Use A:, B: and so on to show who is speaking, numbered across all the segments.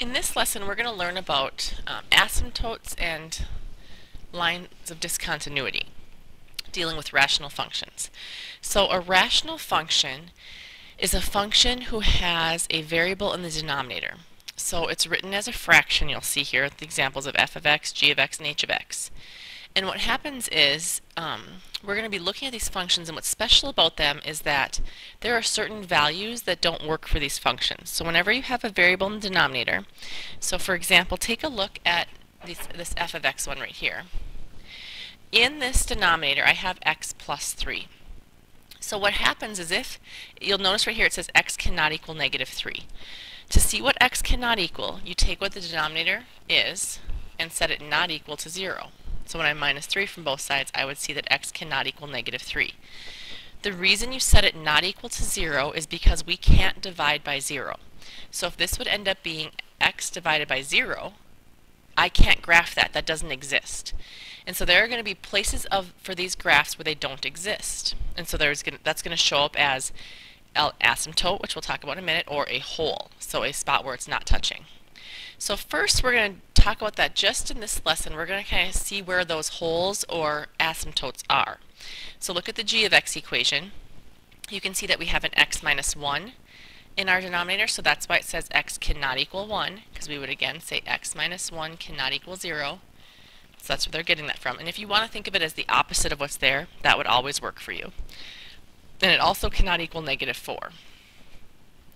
A: In this lesson, we're going to learn about um, asymptotes and lines of discontinuity, dealing with rational functions. So a rational function is a function who has a variable in the denominator. So it's written as a fraction, you'll see here the examples of f of x, g of x, and h of x. And what happens is um, we're going to be looking at these functions and what's special about them is that there are certain values that don't work for these functions. So whenever you have a variable in the denominator, so for example, take a look at this, this f of x one right here. In this denominator, I have x plus 3. So what happens is if, you'll notice right here it says x cannot equal negative 3. To see what x cannot equal, you take what the denominator is and set it not equal to 0. So when I minus 3 from both sides, I would see that x cannot equal negative 3. The reason you set it not equal to 0 is because we can't divide by 0. So if this would end up being x divided by 0, I can't graph that. That doesn't exist. And so there are going to be places of for these graphs where they don't exist. And so there's gonna, that's going to show up as an asymptote, which we'll talk about in a minute, or a hole, so a spot where it's not touching. So first we're going to talk about that just in this lesson. We're going to kind of see where those holes or asymptotes are. So look at the g of x equation. You can see that we have an x minus 1 in our denominator, so that's why it says x cannot equal 1, because we would again say x minus 1 cannot equal 0. So that's where they're getting that from. And if you want to think of it as the opposite of what's there, that would always work for you. And it also cannot equal negative 4.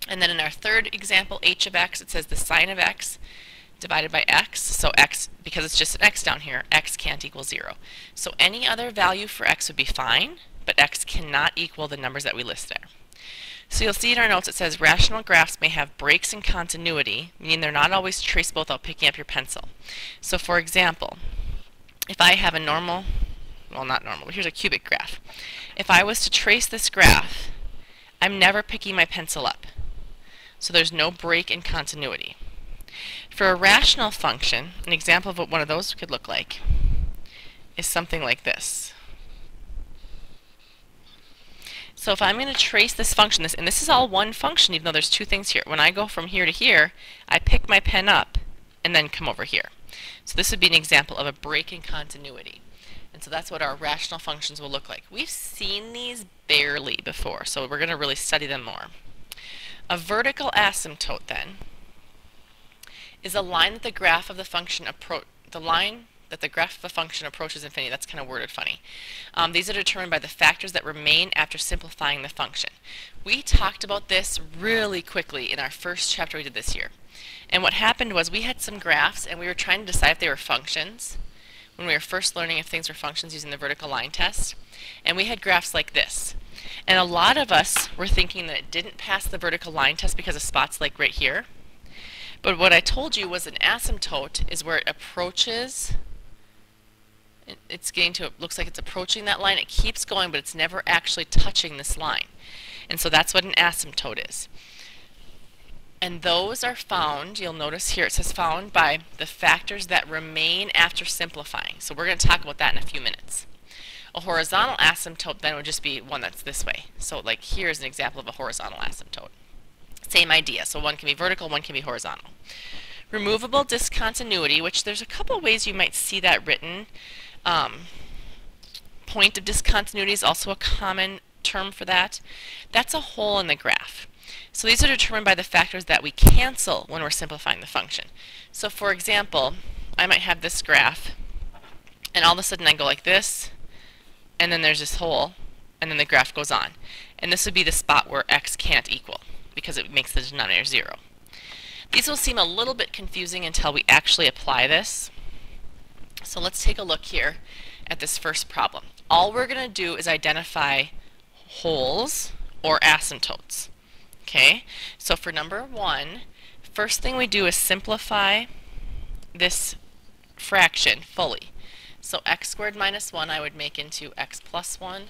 A: And then in our third example, h of x, it says the sine of x divided by x. So x, because it's just an x down here, x can't equal 0. So any other value for x would be fine, but x cannot equal the numbers that we list there. So you'll see in our notes it says rational graphs may have breaks in continuity, meaning they're not always traceable without picking up your pencil. So for example, if I have a normal, well not normal, but here's a cubic graph. If I was to trace this graph, I'm never picking my pencil up so there's no break in continuity. For a rational function, an example of what one of those could look like is something like this. So if I'm going to trace this function, this, and this is all one function even though there's two things here. When I go from here to here, I pick my pen up and then come over here. So this would be an example of a break in continuity. And so that's what our rational functions will look like. We've seen these barely before, so we're going to really study them more. A vertical asymptote, then, is a line that the graph of the function approach the line that the graph of a function approaches infinity. That's kind of worded funny. Um, these are determined by the factors that remain after simplifying the function. We talked about this really quickly in our first chapter we did this year. And what happened was we had some graphs and we were trying to decide if they were functions when we were first learning if things were functions using the vertical line test. And we had graphs like this. And a lot of us were thinking that it didn't pass the vertical line test because of spots like right here. But what I told you was an asymptote is where it approaches, it's getting to, it looks like it's approaching that line. It keeps going, but it's never actually touching this line. And so that's what an asymptote is. And those are found, you'll notice here it says found by the factors that remain after simplifying. So we're going to talk about that in a few minutes. A horizontal asymptote then would just be one that's this way. So like here's an example of a horizontal asymptote. Same idea. So one can be vertical, one can be horizontal. Removable discontinuity, which there's a couple ways you might see that written. Um, point of discontinuity is also a common term for that. That's a hole in the graph. So these are determined by the factors that we cancel when we're simplifying the function. So for example, I might have this graph, and all of a sudden I go like this, and then there's this hole, and then the graph goes on. And this would be the spot where x can't equal, because it makes the denominator 0. These will seem a little bit confusing until we actually apply this. So let's take a look here at this first problem. All we're going to do is identify holes or asymptotes. Okay, so for number one, first thing we do is simplify this fraction fully. So x squared minus 1 I would make into x plus 1,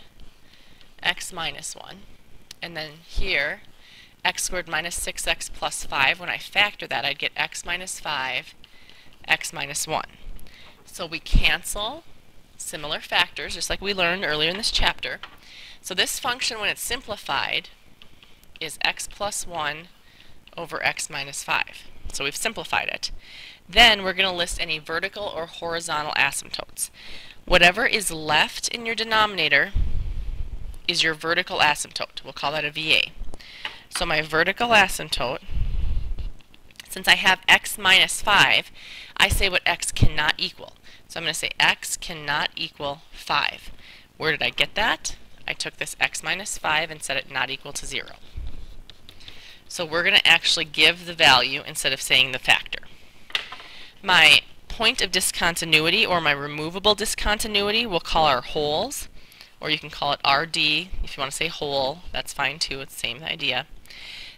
A: x minus 1. And then here, x squared minus 6x plus 5, when I factor that, I'd get x minus 5, x minus 1. So we cancel similar factors, just like we learned earlier in this chapter. So this function, when it's simplified, is x plus 1 over x minus 5. So we've simplified it. Then we're going to list any vertical or horizontal asymptotes. Whatever is left in your denominator is your vertical asymptote. We'll call that a VA. So my vertical asymptote, since I have x minus 5, I say what x cannot equal. So I'm going to say x cannot equal 5. Where did I get that? I took this x minus 5 and set it not equal to 0. So we're going to actually give the value instead of saying the factor. My point of discontinuity or my removable discontinuity we'll call our holes or you can call it RD if you want to say hole, that's fine too it's the same idea.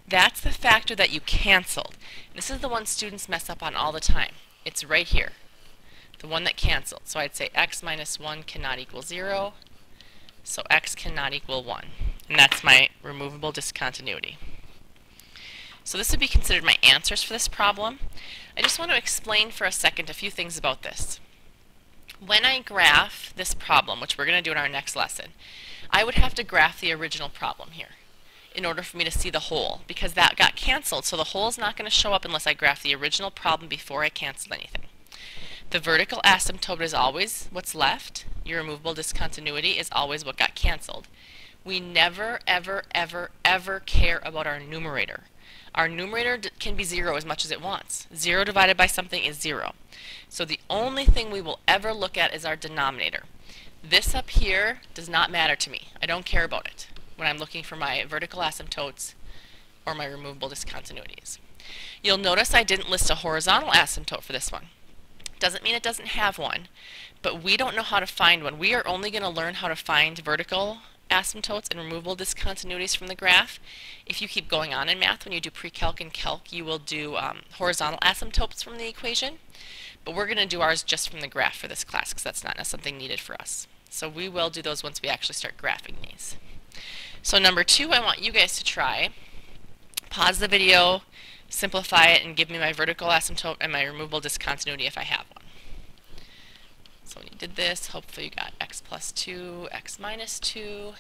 A: That's the factor that you canceled. This is the one students mess up on all the time. It's right here the one that canceled. So I'd say x minus 1 cannot equal 0 so x cannot equal 1 and that's my removable discontinuity. So this would be considered my answers for this problem. I just want to explain for a second a few things about this. When I graph this problem, which we're going to do in our next lesson, I would have to graph the original problem here in order for me to see the hole because that got canceled so the hole is not going to show up unless I graph the original problem before I cancel anything. The vertical asymptote is always what's left. Your removable discontinuity is always what got canceled. We never, ever, ever, ever care about our numerator. Our numerator can be 0 as much as it wants. 0 divided by something is 0. So the only thing we will ever look at is our denominator. This up here does not matter to me. I don't care about it when I'm looking for my vertical asymptotes or my removable discontinuities. You'll notice I didn't list a horizontal asymptote for this one. Doesn't mean it doesn't have one, but we don't know how to find one. We are only going to learn how to find vertical asymptotes and removable discontinuities from the graph. If you keep going on in math, when you do pre-calc and calc, you will do um, horizontal asymptotes from the equation. But we're going to do ours just from the graph for this class because that's not something needed for us. So we will do those once we actually start graphing these. So number two, I want you guys to try. Pause the video, simplify it, and give me my vertical asymptote and my removable discontinuity if I have one. So when you did this, hopefully you got x plus 2, x minus 2,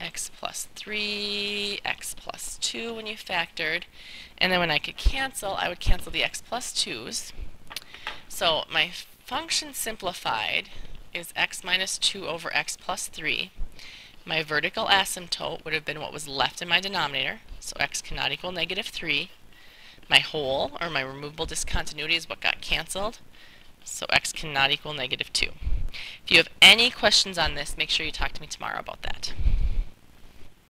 A: x plus 3, x plus 2 when you factored. And then when I could cancel, I would cancel the x plus 2's. So my function simplified is x minus 2 over x plus 3. My vertical asymptote would have been what was left in my denominator, so x cannot equal negative 3. My hole, or my removable discontinuity, is what got canceled. So x cannot equal negative 2. If you have any questions on this, make sure you talk to me tomorrow about that.